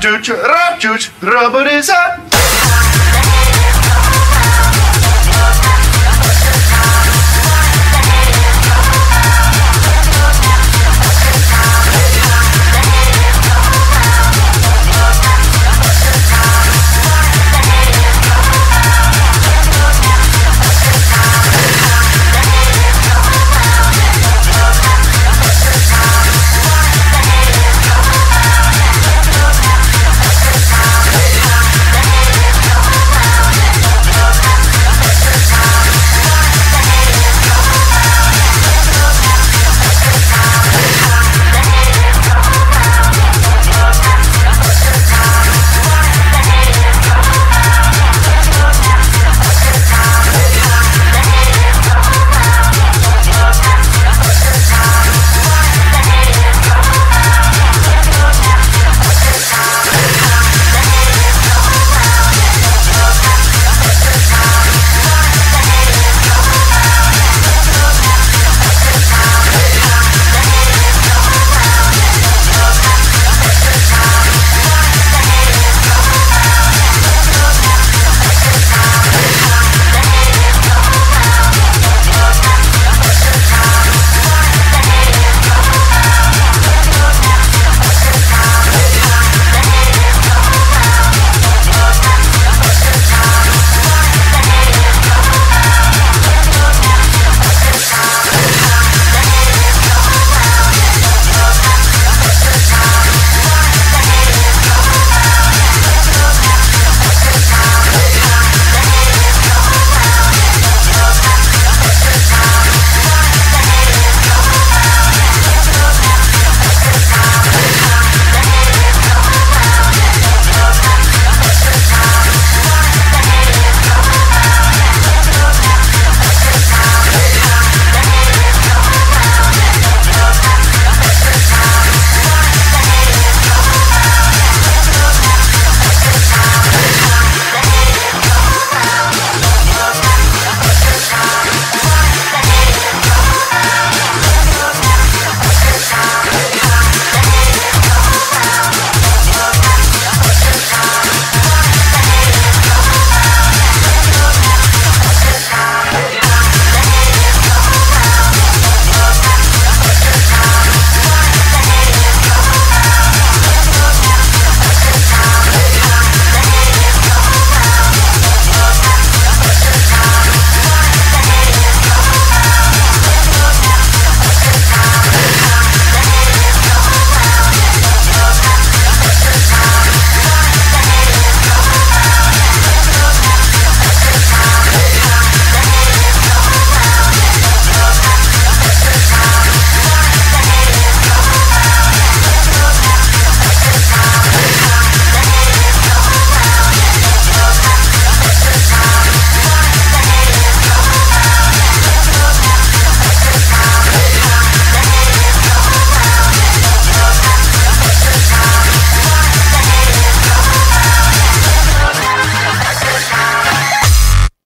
Ra-doo-cha, ra-doo-cha.